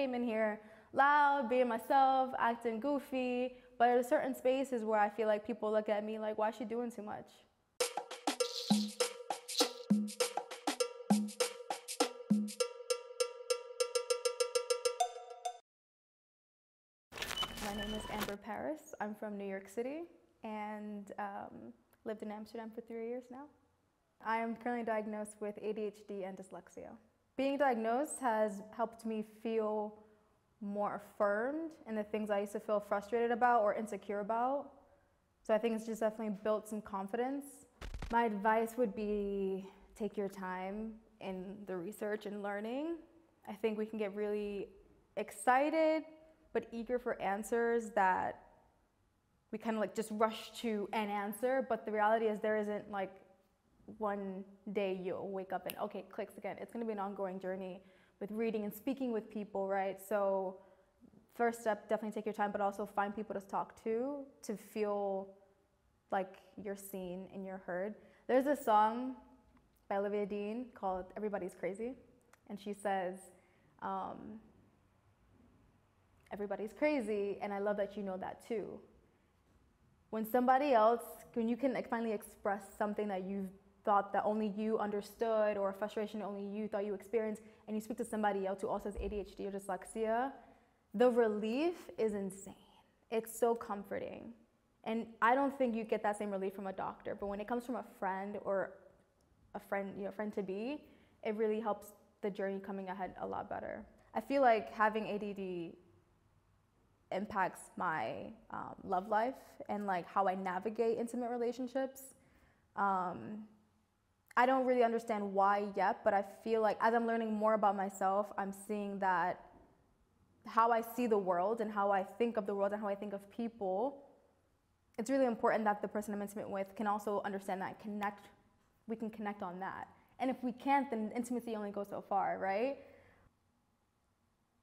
came in here loud, being myself, acting goofy, but there's certain spaces where I feel like people look at me like, why is she doing too much? My name is Amber Paris. I'm from New York City and um, lived in Amsterdam for three years now. I am currently diagnosed with ADHD and dyslexia. Being diagnosed has helped me feel more affirmed in the things I used to feel frustrated about or insecure about. So I think it's just definitely built some confidence. My advice would be take your time in the research and learning. I think we can get really excited but eager for answers that we kind of like just rush to an answer, but the reality is there isn't like one day you'll wake up and okay, clicks again. It's going to be an ongoing journey with reading and speaking with people, right? So first step, definitely take your time, but also find people to talk to to feel like you're seen and you're heard. There's a song by Olivia Dean called Everybody's Crazy. And she says, um, everybody's crazy, and I love that you know that too. When somebody else, when you can finally express something that you've thought that only you understood or a frustration only you thought you experienced, and you speak to somebody else who also has ADHD or dyslexia, the relief is insane. It's so comforting. And I don't think you get that same relief from a doctor, but when it comes from a friend or a friend, you know, friend to be, it really helps the journey coming ahead a lot better. I feel like having ADD impacts my um, love life and like how I navigate intimate relationships. Um, I don't really understand why yet, but I feel like as I'm learning more about myself, I'm seeing that how I see the world and how I think of the world and how I think of people, it's really important that the person I'm intimate with can also understand that connect we can connect on that. And if we can't, then intimacy only goes so far, right?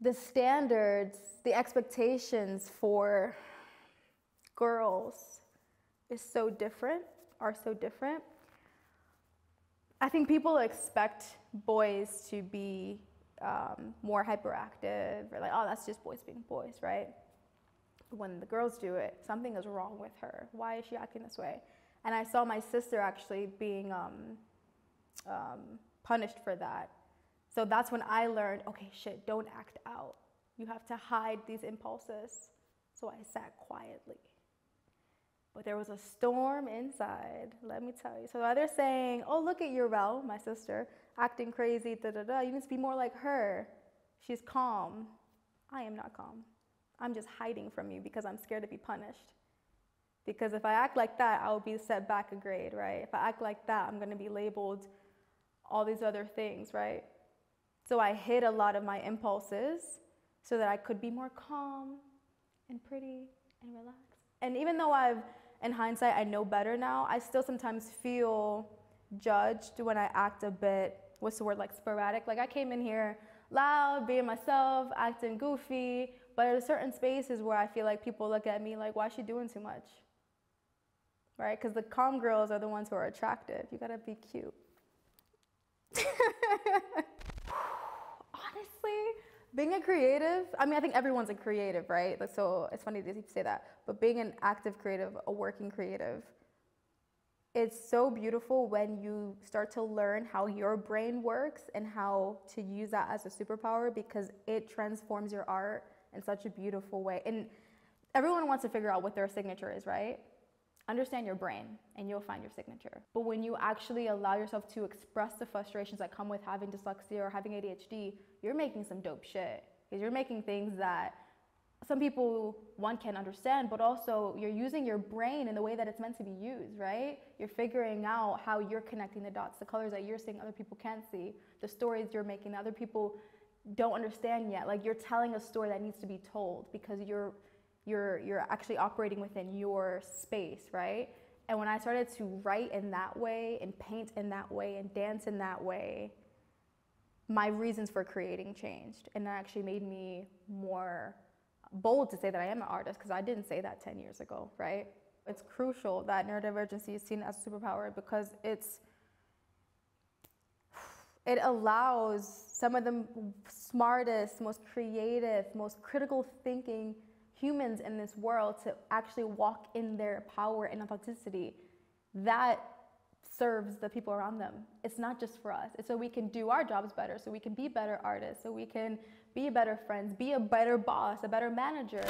The standards, the expectations for girls is so different, are so different. I think people expect boys to be um, more hyperactive or like, oh, that's just boys being boys, right? When the girls do it, something is wrong with her. Why is she acting this way? And I saw my sister actually being um, um, punished for that. So that's when I learned, okay, shit, don't act out. You have to hide these impulses. So I sat quietly. But there was a storm inside, let me tell you. So they're saying, oh, look at Urel, my sister, acting crazy, da da da. You need to be more like her. She's calm. I am not calm. I'm just hiding from you because I'm scared to be punished. Because if I act like that, I'll be set back a grade, right? If I act like that, I'm gonna be labeled all these other things, right? So I hid a lot of my impulses so that I could be more calm and pretty and relaxed. And even though I've, in hindsight, I know better now, I still sometimes feel judged when I act a bit, what's the word, like sporadic. Like I came in here loud, being myself, acting goofy, but there's certain spaces where I feel like people look at me like, why is she doing too much? right? Because the calm girls are the ones who are attractive. You gotta be cute. Being a creative, I mean, I think everyone's a creative, right? So it's funny to say that, but being an active creative, a working creative, it's so beautiful when you start to learn how your brain works and how to use that as a superpower because it transforms your art in such a beautiful way. And everyone wants to figure out what their signature is, right? Understand your brain and you'll find your signature. But when you actually allow yourself to express the frustrations that come with having dyslexia or having ADHD, you're making some dope shit. Because you're making things that some people, one, can understand, but also you're using your brain in the way that it's meant to be used, right? You're figuring out how you're connecting the dots, the colors that you're seeing other people can't see, the stories you're making that other people don't understand yet. Like you're telling a story that needs to be told because you're you're you're actually operating within your space, right? And when I started to write in that way and paint in that way and dance in that way, my reasons for creating changed. And that actually made me more bold to say that I am an artist because I didn't say that 10 years ago, right? It's crucial that neurodivergency is seen as a superpower because it's it allows some of the smartest, most creative, most critical thinking humans in this world to actually walk in their power and authenticity. That serves the people around them. It's not just for us. It's so we can do our jobs better, so we can be better artists, so we can be better friends, be a better boss, a better manager.